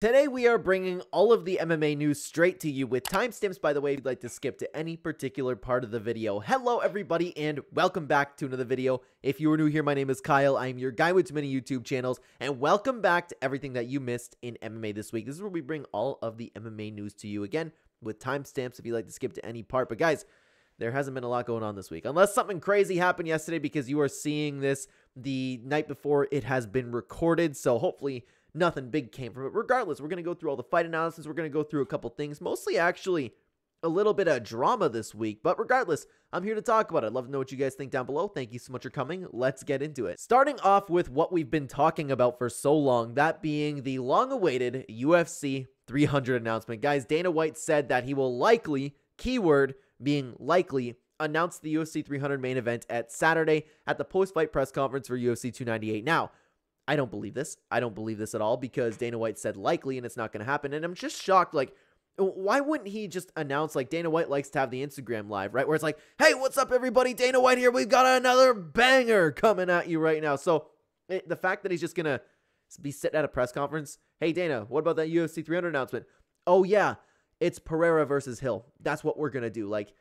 Today we are bringing all of the MMA news straight to you with timestamps by the way if you'd like to skip to any particular part of the video. Hello everybody and welcome back to another video. If you are new here, my name is Kyle. I am your guy with too many YouTube channels and welcome back to everything that you missed in MMA this week. This is where we bring all of the MMA news to you again with timestamps if you'd like to skip to any part. But guys, there hasn't been a lot going on this week. Unless something crazy happened yesterday because you are seeing this the night before it has been recorded. So hopefully nothing big came from it. Regardless, we're going to go through all the fight analysis. We're going to go through a couple things, mostly actually a little bit of drama this week. But regardless, I'm here to talk about it. I'd love to know what you guys think down below. Thank you so much for coming. Let's get into it. Starting off with what we've been talking about for so long, that being the long awaited UFC 300 announcement. Guys, Dana White said that he will likely, keyword being likely, announce the UFC 300 main event at Saturday at the post fight press conference for UFC 298. Now, I don't believe this. I don't believe this at all because Dana White said likely and it's not going to happen. And I'm just shocked. Like, why wouldn't he just announce like Dana White likes to have the Instagram live, right? Where it's like, hey, what's up, everybody? Dana White here. We've got another banger coming at you right now. So it, the fact that he's just going to be sitting at a press conference, hey, Dana, what about that UFC 300 announcement? Oh, yeah, it's Pereira versus Hill. That's what we're going to do. Like,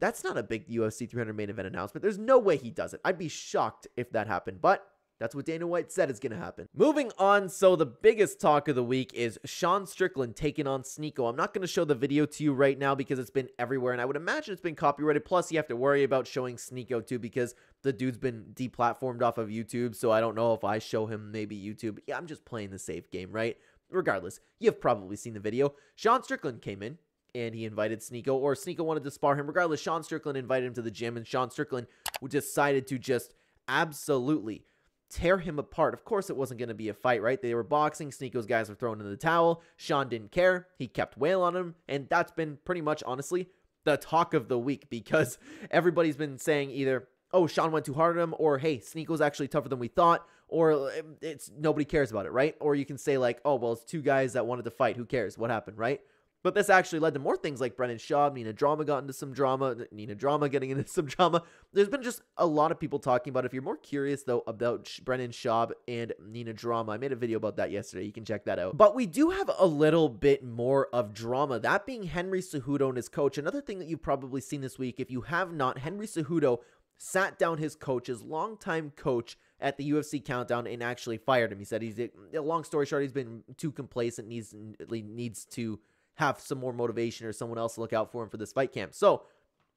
that's not a big UFC 300 main event announcement. There's no way he does it. I'd be shocked if that happened. But that's what Dana White said is going to happen. Moving on, so the biggest talk of the week is Sean Strickland taking on Sneako. I'm not going to show the video to you right now because it's been everywhere, and I would imagine it's been copyrighted. Plus, you have to worry about showing Sneako too because the dude's been deplatformed off of YouTube, so I don't know if I show him maybe YouTube. Yeah, I'm just playing the safe game, right? Regardless, you've probably seen the video. Sean Strickland came in, and he invited Sneako, or Sneako wanted to spar him. Regardless, Sean Strickland invited him to the gym, and Sean Strickland decided to just absolutely tear him apart. Of course, it wasn't going to be a fight, right? They were boxing. Sneako's guys were thrown in the towel. Sean didn't care. He kept whale on him. And that's been pretty much, honestly, the talk of the week because everybody's been saying either, oh, Sean went too hard on him, or hey, Sneako's actually tougher than we thought, or it's nobody cares about it, right? Or you can say, like, oh, well, it's two guys that wanted to fight. Who cares? What happened, right? But this actually led to more things like Brendan Schaub, Nina Drama got into some drama, Nina Drama getting into some drama. There's been just a lot of people talking about. It. If you're more curious though about Brendan Schaub and Nina Drama, I made a video about that yesterday. You can check that out. But we do have a little bit more of drama. That being Henry Cejudo and his coach. Another thing that you've probably seen this week, if you have not, Henry Cejudo sat down his coach, his longtime coach at the UFC countdown and actually fired him. He said he's a long story short, he's been too complacent, needs needs to have some more motivation or someone else to look out for him for this fight camp. So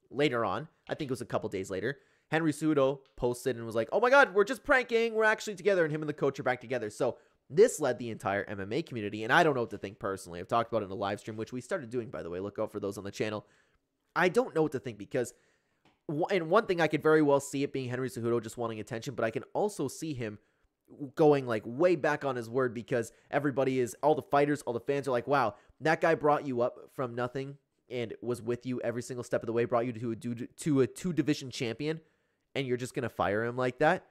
later on, I think it was a couple days later, Henry Cejudo posted and was like, "Oh my God, we're just pranking. We're actually together." And him and the coach are back together. So this led the entire MMA community, and I don't know what to think personally. I've talked about it in a live stream, which we started doing, by the way. Look out for those on the channel. I don't know what to think because, and one thing I could very well see it being Henry Cejudo just wanting attention, but I can also see him going like way back on his word because everybody is all the fighters, all the fans are like, wow, that guy brought you up from nothing and was with you every single step of the way, brought you to a to a two division champion, and you're just gonna fire him like that.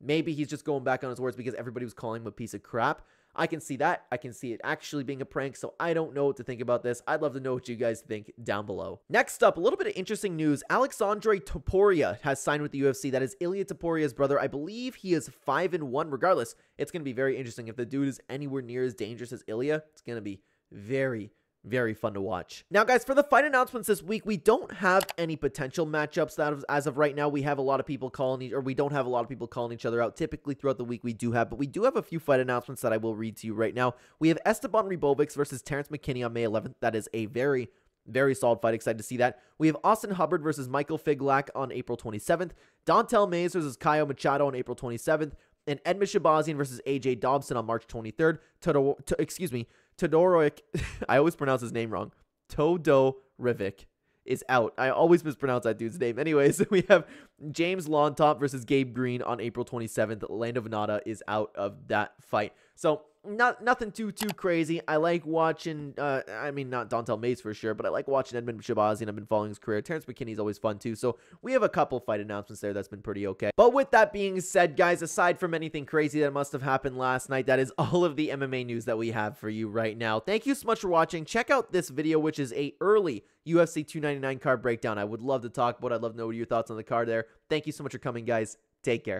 Maybe he's just going back on his words because everybody was calling him a piece of crap. I can see that. I can see it actually being a prank, so I don't know what to think about this. I'd love to know what you guys think down below. Next up, a little bit of interesting news. Aleksandre Topuria has signed with the UFC. That is Ilia Topuria's brother. I believe he is 5 and 1. Regardless, it's going to be very interesting. If the dude is anywhere near as dangerous as Ilia. it's going to be very, very fun to watch. Now, guys, for the fight announcements this week, we don't have any potential matchups that as of right now, we have a lot of people calling, or we don't have a lot of people calling each other out. Typically, throughout the week, we do have, but we do have a few fight announcements that I will read to you right now. We have Esteban Ribovics versus Terrence McKinney on May 11th. That is a very, very solid fight. Excited to see that. We have Austin Hubbard versus Michael Figlak on April 27th. Don'Tale Mayes versus Caio Machado on April 27th. And Edmen Shahbazyan versus AJ Dobson on March 23rd. To, to, excuse me. Todorovic, I always pronounce his name wrong. Todorovic is out. I always mispronounce that dude's name. Anyways, we have James Llontop versus Gabe Green on April 27th. Lando Vannata is out of that fight. So not nothing too too crazy. I like watching. Uh, I mean, not Don'Tale Mayes for sure, but I like watching Edmen and I've been following his career. Terrence McKinney's always fun too. So we have a couple fight announcements there that's been pretty okay. But with that being said, guys, aside from anything crazy that must have happened last night, that is all of the MMA news that we have for you right now. Thank you so much for watching. Check out this video, which is a early UFC 299 card breakdown. I would love to talk about. I'd love to know what your thoughts on the card there. Thank you so much for coming, guys. Take care.